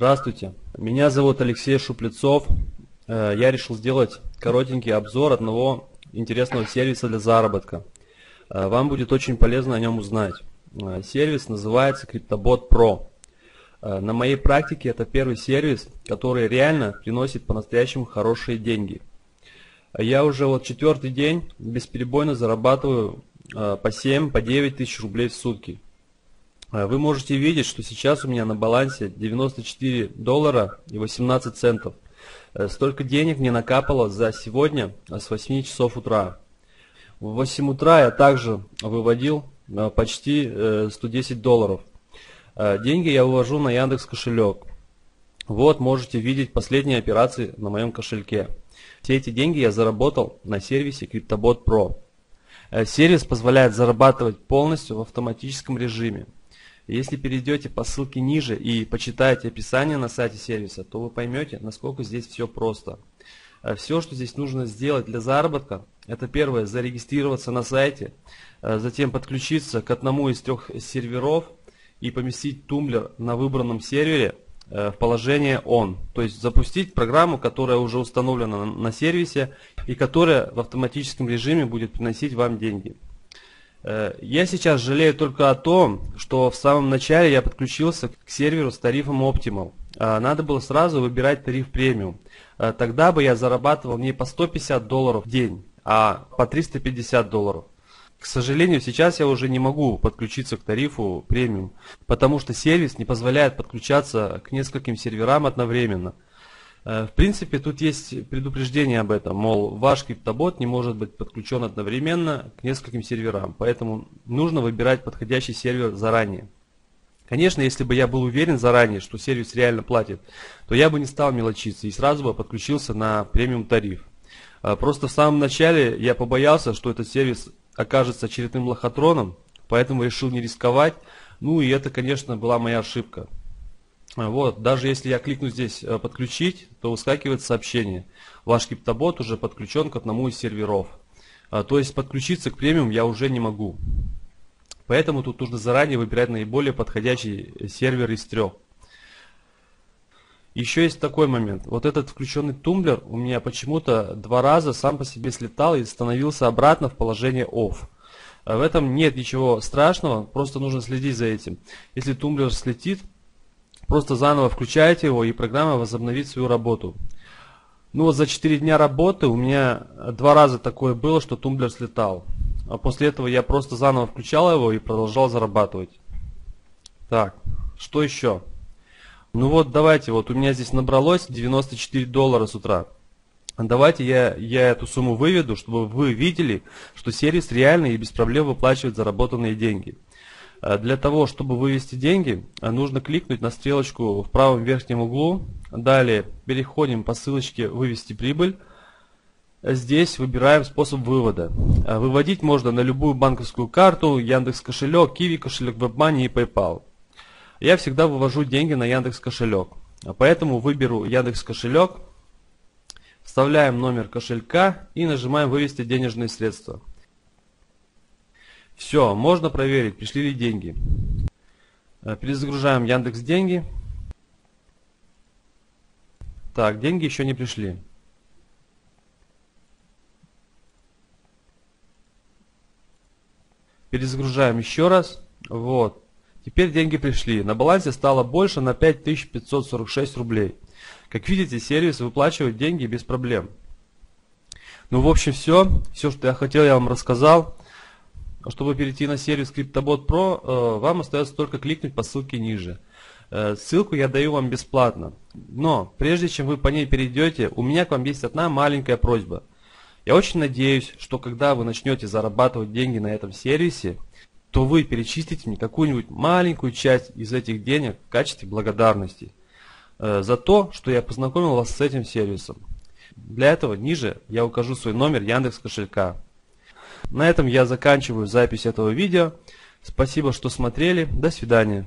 Здравствуйте, меня зовут Алексей Шуплецов. Э, я решил сделать коротенький обзор одного интересного сервиса для заработка. Э, вам будет очень полезно о нем узнать. Э, сервис называется CryptoBot Pro. На моей практике это первый сервис, который реально приносит по-настоящему хорошие деньги. Я уже вот четвертый день бесперебойно зарабатываю по 7, по 9 тысяч рублей в сутки. Э, вы можете видеть, что сейчас у меня на балансе 94 доллара и 18 центов. Э, столько денег мне накапало за сегодня э, с 8 часов утра. В 8 утра я также выводил почти 110 долларов. Деньги я вывожу на Яндекс кошелек. Вот можете видеть последние операции на моем кошельке. Все эти деньги я заработал на сервисе CryptoBot Pro. Сервис позволяет зарабатывать полностью в автоматическом режиме. Если перейдете по ссылке ниже и почитаете описание на сайте сервиса, то вы поймете, насколько здесь все просто. Э, все, что здесь нужно сделать для заработка, это первое, зарегистрироваться на сайте, э, затем подключиться к одному из трех серверов и поместить тумблер на выбранном сервере э, в положение ON. То есть запустить программу, которая уже установлена на сервисе и которая в автоматическом режиме будет приносить вам деньги. Э, я сейчас жалею только о том, что в самом начале я подключился к серверу с тарифом Optimal. Э, надо было сразу выбирать тариф премиум. Э, тогда бы я зарабатывал не по 150 долларов в день, а по 350 долларов. К сожалению, сейчас я уже не могу подключиться к тарифу премиум, потому что сервис не позволяет подключаться к нескольким серверам одновременно. Э, в принципе, тут есть предупреждение об этом, мол, ваш криптобот не может быть подключен одновременно к нескольким серверам, поэтому нужно выбирать подходящий сервер заранее. Конечно, если бы я был уверен заранее, что сервис реально платит, то я бы не стал мелочиться и сразу бы подключился на премиум тариф. Э, просто в самом начале я побоялся, что этот сервис окажется очередным лохотроном, поэтому решил не рисковать. Ну и это, конечно, была моя ошибка. Вот, даже если я кликну здесь э, «Подключить», то выскакивает сообщение. Ваш криптобот уже подключен к одному из серверов. А, то есть подключиться к премиум я уже не могу. Поэтому тут нужно заранее выбирать наиболее подходящий э, сервер из трех. Еще есть такой момент. Вот этот включенный тумблер у меня почему-то два раза сам по себе слетал и становился обратно в положение OFF. А в этом нет ничего страшного, просто нужно следить за этим. Если тумблер слетит, Просто заново включаете его, и программа возобновит свою работу. Ну вот за 4 дня работы у меня два раза такое было, что тумблер слетал. А после этого я просто заново включал его и продолжал зарабатывать. Так, что еще? Ну вот давайте, вот у меня здесь набралось 94 доллара с утра. Давайте я, я эту сумму выведу, чтобы вы видели, что сервис реально и без проблем выплачивает заработанные деньги. Э, для того, чтобы вывести деньги, э, нужно кликнуть на стрелочку в правом верхнем углу. Далее переходим по ссылочке «Вывести прибыль». Здесь выбираем способ вывода. Э, выводить можно на любую банковскую карту, Яндекс кошелек, Киви кошелек, WebMoney и PayPal. Я всегда вывожу деньги на Яндекс кошелек. Поэтому выберу Яндекс кошелек, вставляем номер кошелька и нажимаем «Вывести денежные средства». Все, можно проверить, пришли ли деньги. Э, перезагружаем Яндекс Деньги. Так, деньги еще не пришли. Перезагружаем еще раз. Вот. Теперь деньги пришли. На балансе стало больше на 5546 рублей. Как видите, сервис выплачивает деньги без проблем. Ну, в общем, все. Все, что я хотел, я вам рассказал. Чтобы перейти на сервис CryptoBot Pro, вам остается только кликнуть по ссылке ниже. Э, ссылку я даю вам бесплатно. Но прежде чем вы по ней перейдете, у меня к вам есть одна маленькая просьба. Я очень надеюсь, что когда вы начнете зарабатывать деньги на этом сервисе, то вы перечислите мне какую-нибудь маленькую часть из этих денег в качестве благодарности э, за то, что я познакомил вас с этим сервисом. Для этого ниже я укажу свой номер Яндекс кошелька. На этом я заканчиваю запись этого видео. Спасибо, что смотрели. До свидания.